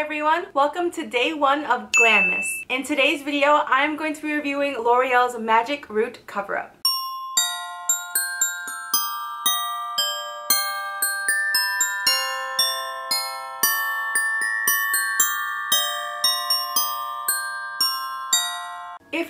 Hi everyone, welcome to day one of Glam-Mas. In today's video, I'm going to be reviewing L'Oreal's Magic Root Cover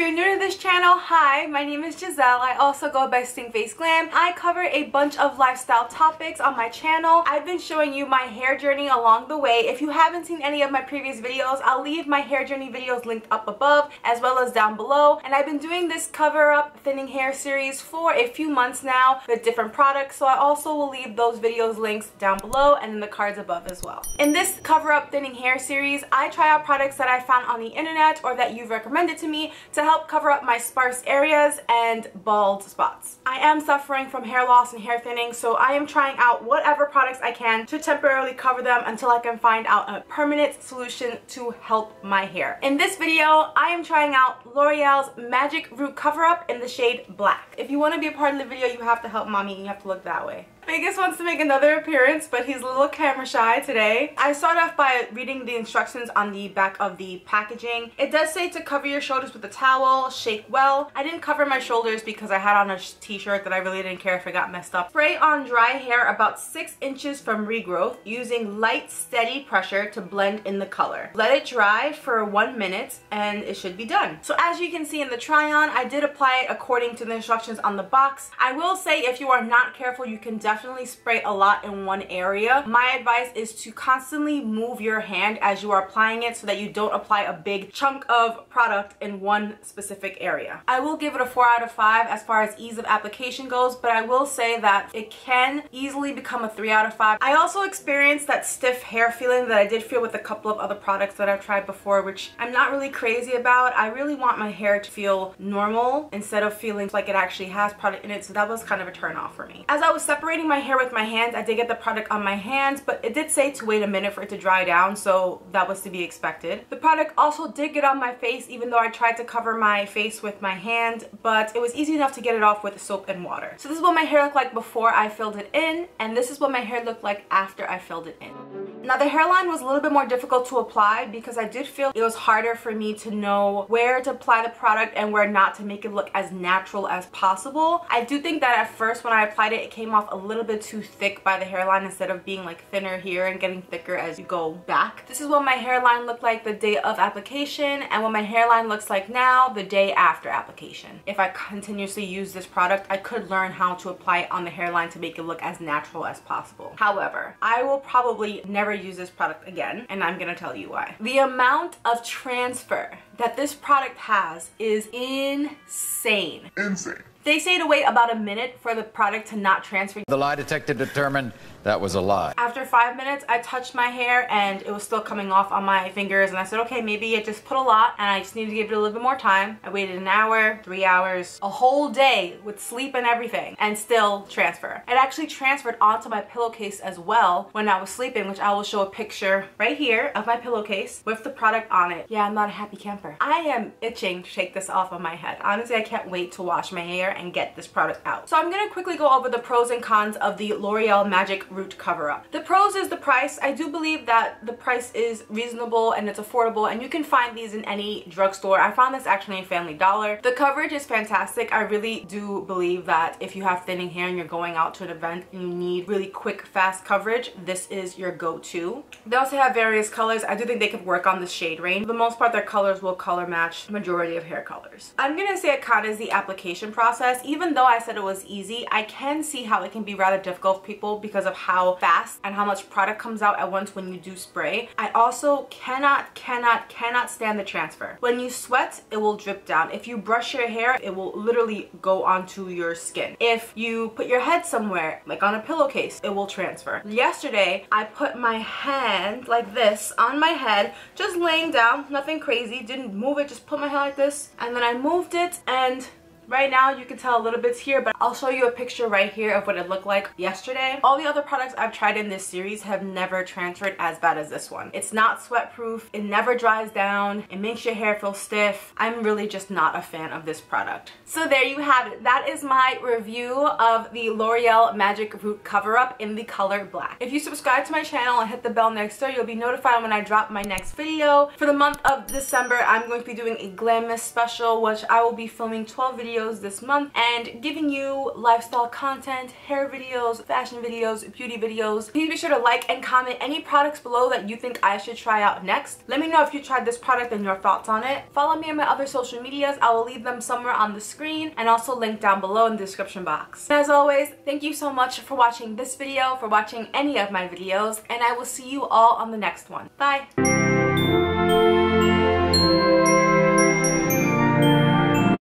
you're new to this channel, hi, my name is Giselle. I also go by Stinkface Glam. I cover a bunch of lifestyle topics on my channel. I've been showing you my hair journey along the way. If you haven't seen any of my previous videos, I'll leave my hair journey videos linked up above as well as down below. And I've been doing this cover up thinning hair series for a few months now with different products. So I also will leave those videos links down below and in the cards above as well. In this cover up thinning hair series, I try out products that I found on the internet or that you've recommended to me to help cover up my sparse areas and bald spots. I am suffering from hair loss and hair thinning, so I am trying out whatever products I can to temporarily cover them until I can find out a permanent solution to help my hair. In this video, I am trying out L'Oreal's Magic Root Cover Up in the shade Black. If you want to be a part of the video, you have to help mommy and you have to look that way. Vegas wants to make another appearance, but he's a little camera shy today. I start off by reading the instructions on the back of the packaging. It does say to cover your shoulders with a towel, shake well. I didn't cover my shoulders because I had on a t-shirt that I really didn't care if it got messed up. Spray on dry hair about 6 inches from regrowth using light, steady pressure to blend in the color. Let it dry for one minute and it should be done. So as you can see in the try-on, I did apply it according to the instructions on the box. I will say if you are not careful, you can definitely definitely spray a lot in one area. My advice is to constantly move your hand as you are applying it so that you don't apply a big chunk of product in one specific area. I will give it a 4 out of 5 as far as ease of application goes, but I will say that it can easily become a 3 out of 5. I also experienced that stiff hair feeling that I did feel with a couple of other products that I've tried before, which I'm not really crazy about. I really want my hair to feel normal instead of feeling like it actually has product in it, so that was kind of a turn off for me. As I was separating my hair with my hands. I did get the product on my hands, but it did say to wait a minute for it to dry down, so that was to be expected. The product also did get on my face, even though I tried to cover my face with my hand, but it was easy enough to get it off with soap and water. So this is what my hair looked like before I filled it in, and this is what my hair looked like after I filled it in. Now the hairline was a little bit more difficult to apply because I did feel it was harder for me to know where to apply the product and where not to make it look as natural as possible. I do think that at first when I applied it, it came off a little bit too thick by the hairline instead of being like thinner here and getting thicker as you go back. This is what my hairline looked like the day of application and what my hairline looks like now the day after application. If I continuously use this product, I could learn how to apply it on the hairline to make it look as natural as possible. However, I will probably never use this product again and I'm gonna tell you why. The amount of transfer that this product has is insane. Insane. They say to wait about a minute for the product to not transfer. The lie detector determined that was a lie. After five minutes, I touched my hair and it was still coming off on my fingers and I said, okay, maybe I just put a lot and I just need to give it a little bit more time. I waited an hour, three hours, a whole day with sleep and everything and still transfer. It actually transferred onto my pillowcase as well when I was sleeping, which I will show a picture right here of my pillowcase with the product on it. Yeah, I'm not a happy camper. I am itching to take this off of my head. Honestly, I can't wait to wash my hair and get this product out. So I'm gonna quickly go over the pros and cons of the L'Oreal Magic Root Cover Up. The pros is the price. I do believe that the price is reasonable and it's affordable and you can find these in any drugstore. I found this actually in Family Dollar. The coverage is fantastic. I really do believe that if you have thinning hair and you're going out to an event and you need really quick, fast coverage, this is your go-to. They also have various colors. I do think they could work on the shade range. For the most part, their colors will color match majority of hair colors. I'm gonna say a con is the application process process, even though I said it was easy, I can see how it can be rather difficult for people because of how fast and how much product comes out at once when you do spray. I also cannot, cannot, cannot stand the transfer. When you sweat, it will drip down. If you brush your hair, it will literally go onto your skin. If you put your head somewhere, like on a pillowcase, it will transfer. Yesterday, I put my hand like this on my head, just laying down, nothing crazy, didn't move it, just put my head like this, and then I moved it and Right now you can tell a little bit's here, but I'll show you a picture right here of what it looked like yesterday. All the other products I've tried in this series have never transferred as bad as this one. It's not sweat proof, it never dries down, it makes your hair feel stiff. I'm really just not a fan of this product. So there you have it. That is my review of the L'Oreal Magic Root Cover Up in the color black. If you subscribe to my channel and hit the bell next door, you'll be notified when I drop my next video. For the month of December, I'm going to be doing a Glam-Mas special, which I will be filming 12 videos this month and giving you lifestyle content, hair videos, fashion videos, beauty videos. Please be sure to like and comment any products below that you think I should try out next. Let me know if you tried this product and your thoughts on it. Follow me on my other social medias. I will leave them somewhere on the screen and also link down below in the description box. As always, thank you so much for watching this video, for watching any of my videos, and I will see you all on the next one. Bye!